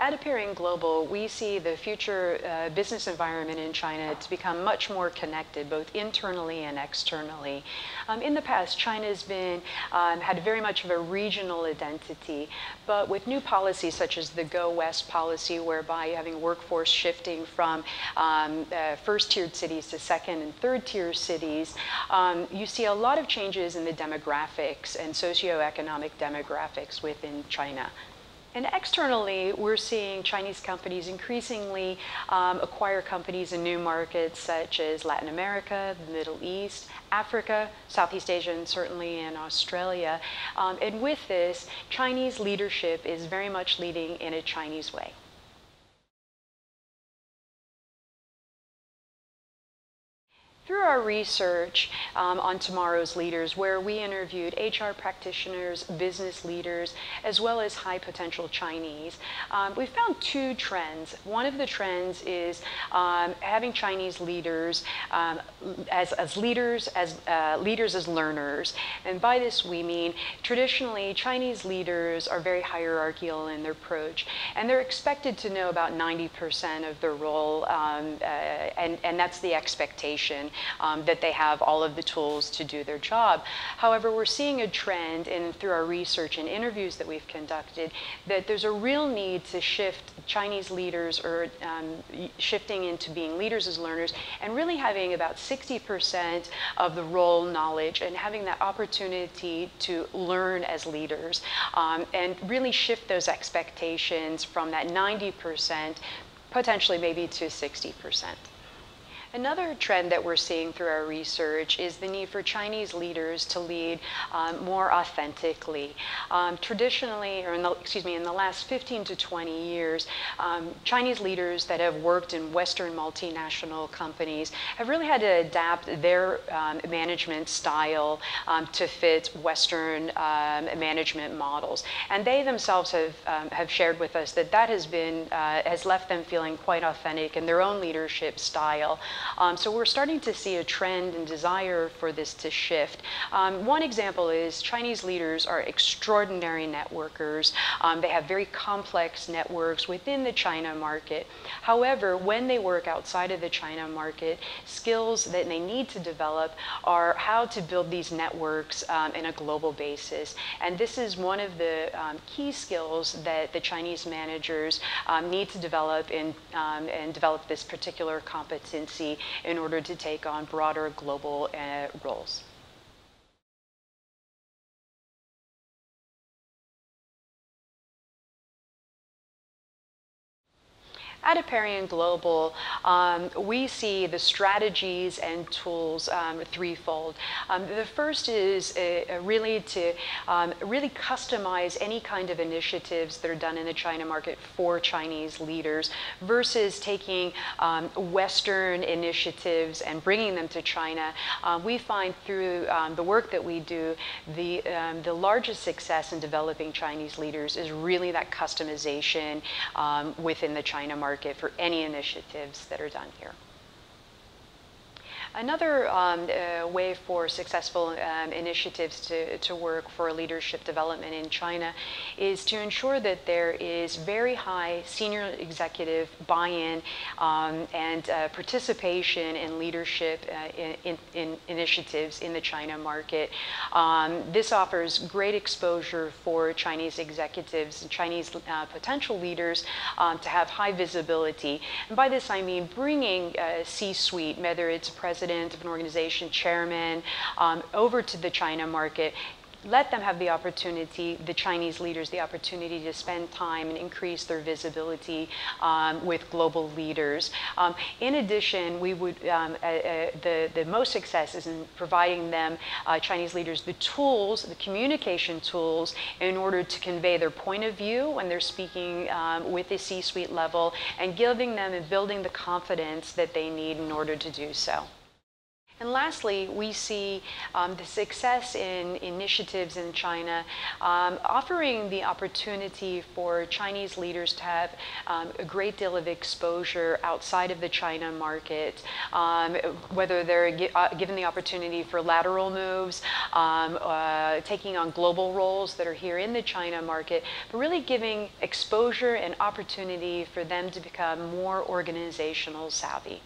At Aperian Global, we see the future uh, business environment in China to become much more connected, both internally and externally. Um, in the past, China has been um, had very much of a regional identity, but with new policies such as the Go West policy, whereby having workforce shifting from um, uh, first-tiered cities to second and third-tier cities, um, you see a lot of changes in the demographics and socioeconomic demographics within China. And externally, we're seeing Chinese companies increasingly um, acquire companies in new markets such as Latin America, the Middle East, Africa, Southeast Asia, and certainly in Australia. Um, and with this, Chinese leadership is very much leading in a Chinese way. Through our research um, on Tomorrow's Leaders, where we interviewed HR practitioners, business leaders, as well as high potential Chinese, um, we found two trends. One of the trends is um, having Chinese leaders um, as, as leaders, as uh, leaders as learners. And by this we mean traditionally Chinese leaders are very hierarchical in their approach, and they're expected to know about 90% of their role, um, uh, and, and that's the expectation um, that they have all of the tools to do their job. However, we're seeing a trend in through our research and interviews that we've conducted that there's a real need to shift Chinese leaders or um, shifting into being leaders as learners and really having about 60% of the role knowledge and having that opportunity to learn as leaders um, and really shift those expectations from that 90% potentially maybe to 60%. Another trend that we're seeing through our research is the need for Chinese leaders to lead um, more authentically. Um, traditionally, or in the, excuse me, in the last 15 to 20 years, um, Chinese leaders that have worked in Western multinational companies have really had to adapt their um, management style um, to fit Western um, management models. And they themselves have, have shared with us that that has been, uh, has left them feeling quite authentic in their own leadership style. Um, so we're starting to see a trend and desire for this to shift. Um, one example is Chinese leaders are extraordinary networkers. Um, they have very complex networks within the China market. However, when they work outside of the China market, skills that they need to develop are how to build these networks um, in a global basis. And this is one of the um, key skills that the Chinese managers um, need to develop in, and develop this particular competency in order to take on broader global uh, roles. At Aperian Global, um, we see the strategies and tools um, threefold. Um, the first is uh, uh, really to um, really customize any kind of initiatives that are done in the China market for Chinese leaders versus taking um, Western initiatives and bringing them to China. We find through um, the work that we do, the, the largest success in developing Chinese leaders is really that customization within the China market market for any initiatives that are done here. Another um, uh, way for successful um, initiatives to, to work for leadership development in China is to ensure that there is very high senior executive buy-in um, and uh, participation in leadership uh, in, in, in, initiatives in the China market. Um, this offers great exposure for Chinese executives and Chinese uh, potential leaders um, to have high visibility. And by this I mean bringing uh, C-suite, whether it's president president of an organization, chairman, um, over to the China market let them have the opportunity, the Chinese leaders, the opportunity to spend time and increase their visibility um, with global leaders. Um, in addition, we would, um, uh, uh, the, the most success is in providing them, uh, Chinese leaders, the tools, the communication tools in order to convey their point of view when they're speaking um, with the C-suite level and giving them and building the confidence that they need in order to do so. And lastly, we see um, the success in initiatives in China um, offering the opportunity for Chinese leaders to have um, a great deal of exposure outside of the China market, um, whether they're gi- uh, given the opportunity for lateral moves, um, uh, taking on global roles that are here in the China market, but really giving exposure and opportunity for them to become more organizational savvy.